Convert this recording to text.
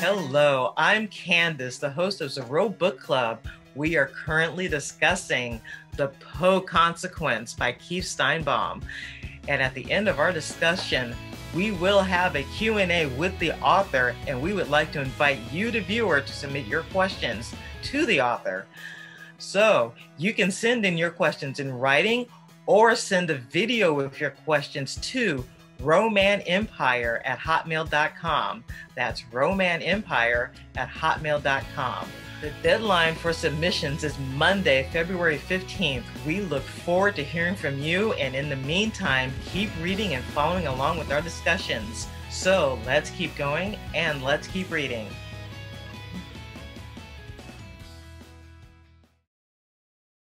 Hello, I'm Candace, the host of z'Rowe Book Club. We are currently discussing The Poe Consequence by Keith Steinbaum. And at the end of our discussion, we will have a Q&A with the author and we would like to invite you the viewer to submit your questions to the author. So you can send in your questions in writing or send a video with your questions to romanempire at hotmail.com. That's romanempire at hotmail.com. The deadline for submissions is Monday, February 15th. We look forward to hearing from you, and in the meantime, keep reading and following along with our discussions. So let's keep going and let's keep reading.